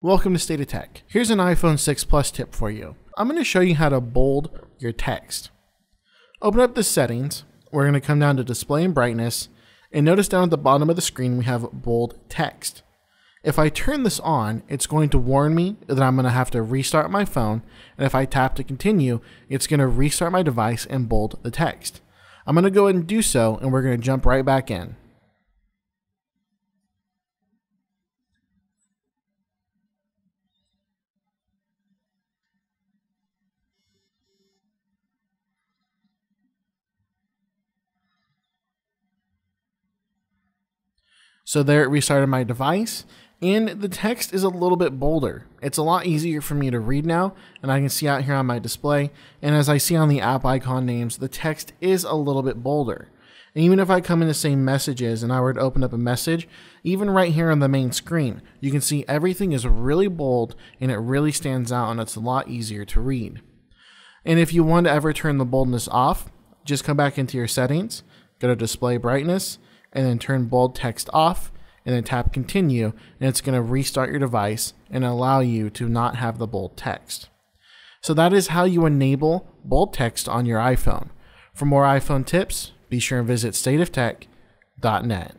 Welcome to State of Tech. Here's an iPhone 6 Plus tip for you. I'm going to show you how to bold your text. Open up the settings. We're going to come down to display and brightness and notice down at the bottom of the screen we have bold text. If I turn this on, it's going to warn me that I'm going to have to restart my phone, and if I tap to continue, it's going to restart my device and bold the text. I'm going to go ahead and do so, and we're going to jump right back in. So there it restarted my device and the text is a little bit bolder. It's a lot easier for me to read now and I can see out here on my display and as I see on the app icon names the text is a little bit bolder. And even if I come in the same messages and I were to open up a message, even right here on the main screen, you can see everything is really bold and it really stands out and it's a lot easier to read. And if you want to ever turn the boldness off, just come back into your settings, go to display brightness, and then turn bold text off and then tap continue and it's going to restart your device and allow you to not have the bold text. So that is how you enable bold text on your iPhone. For more iPhone tips, be sure and visit stateoftech.net.